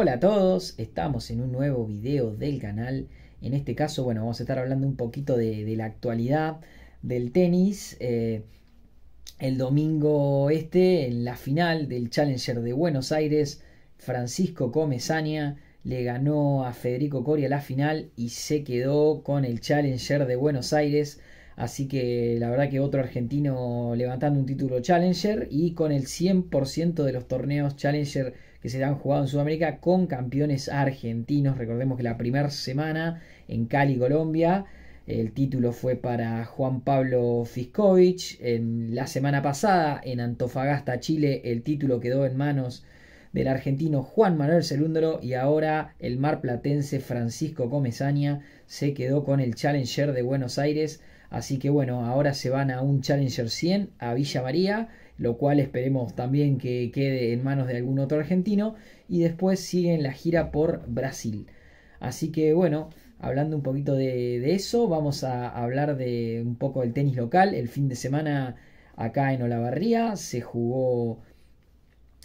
Hola a todos, estamos en un nuevo video del canal. En este caso, bueno, vamos a estar hablando un poquito de, la actualidad del tenis. Eh, el domingo este, en la final del Challenger de Buenos Aires, Francisco Comesaña le ganó a Federico Coria la final y se quedó con el Challenger de Buenos Aires. Así que la verdad que otro argentino levantando un título Challenger y con el 100% de los torneos Challenger que se han jugado en Sudamérica con campeones argentinos. Recordemos que la primera semana en Cali, Colombia, el título fue para Juan Pablo Fiskovich. En la semana pasada en Antofagasta, Chile, el título quedó en manos del argentino Juan Manuel Celúndolo y ahora el marplatense Francisco Comesaña se quedó con el Challenger de Buenos Aires. Así que bueno, ahora se van a un Challenger 100 a Villa María, lo cual esperemos también que quede en manos de algún otro argentino. Y después siguen la gira por Brasil. Así que bueno, hablando un poquito de, de eso, vamos a hablar de un poco del tenis local. El fin de semana acá en Olavarría se jugó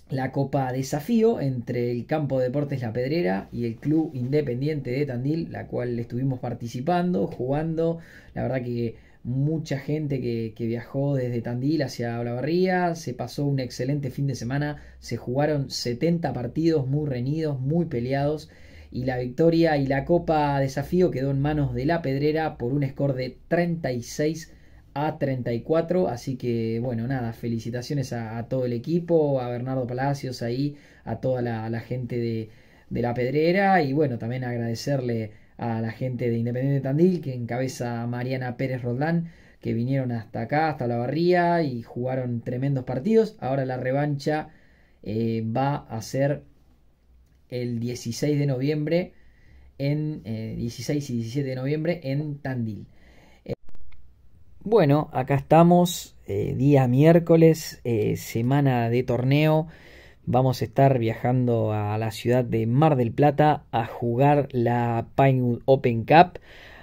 la Copa Desafío entre el Campo de Deportes La Pedrera y el Club Independiente de Tandil, la cual estuvimos participando, jugando. La verdad que mucha gente que, viajó desde Tandil hacia Olavarría, se pasó un excelente fin de semana, se jugaron 70 partidos muy reñidos, muy peleados. Y la victoria y la Copa Desafío quedó en manos de La Pedrera por un score de 36 a 34. Así que, bueno, nada, felicitaciones a, todo el equipo, a Bernardo Palacios ahí, a toda la, gente de, la Pedrera y, bueno, también agradecerle a la gente de Independiente Tandil que encabeza Mariana Pérez Rodlán que vinieron hasta acá, hasta la barría y jugaron tremendos partidos. Ahora la revancha eh, va a ser el 16 de noviembre en 16 eh, y 17 de noviembre en Tandil. Bueno, acá estamos, eh, día miércoles, eh, semana de torneo. Vamos a estar viajando a la ciudad de Mar del Plata a jugar la Pinewood Open Cup.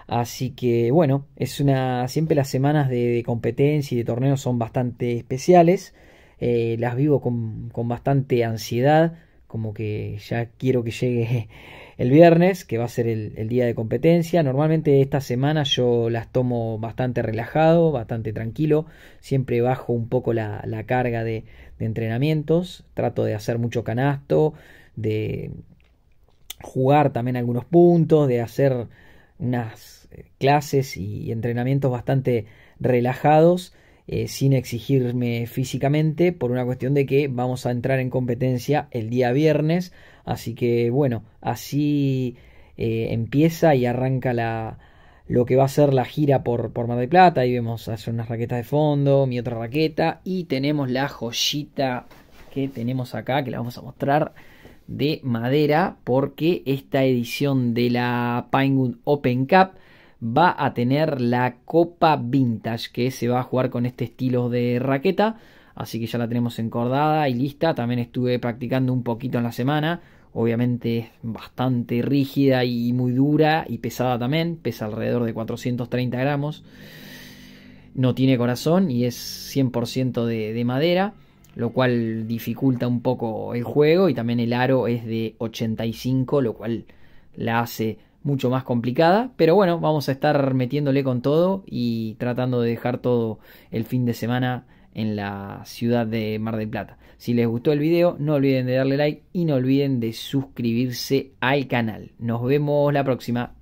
Así que bueno, es una. Siempre las semanas de, competencia y de torneo son bastante especiales. Eh, las vivo con, con bastante ansiedad. Como que ya quiero que llegue el viernes, que va a ser el, día de competencia. Normalmente esta semana yo las tomo bastante relajado, bastante tranquilo. Siempre bajo un poco la, carga de, entrenamientos. Trato de hacer mucho canasto, de jugar también algunos puntos, de hacer unas eh, clases y entrenamientos bastante relajados. Eh, sin exigirme físicamente por una cuestión de que vamos a entrar en competencia el día viernes Así que bueno, así eh, empieza y arranca la, lo que va a ser la gira por, por Mar del Plata. Ahí vemos hacer unas raquetas de fondo, mi otra raqueta. Y tenemos la joyita que tenemos acá, que la vamos a mostrar de madera, porque esta edición de la Pinewood Open Cup va a tener la Copa Vintage, que se va a jugar con este estilo de raqueta así que ya la tenemos encordada y lista. También estuve practicando un poquito en la semana. Obviamente es bastante rígida y muy dura y pesada también. Pesa alrededor de 430 gramos. No tiene corazón y es 100% de, de madera lo cual dificulta un poco el juego y también el aro es de 85, lo cual la hace mucho más complicada, pero bueno, vamos a estar metiéndole con todo y tratando de dejar todo el fin de semana en la ciudad de Mar del Plata. Si les gustó el video, no olviden de darle like y no olviden de suscribirse al canal. Nos vemos la próxima.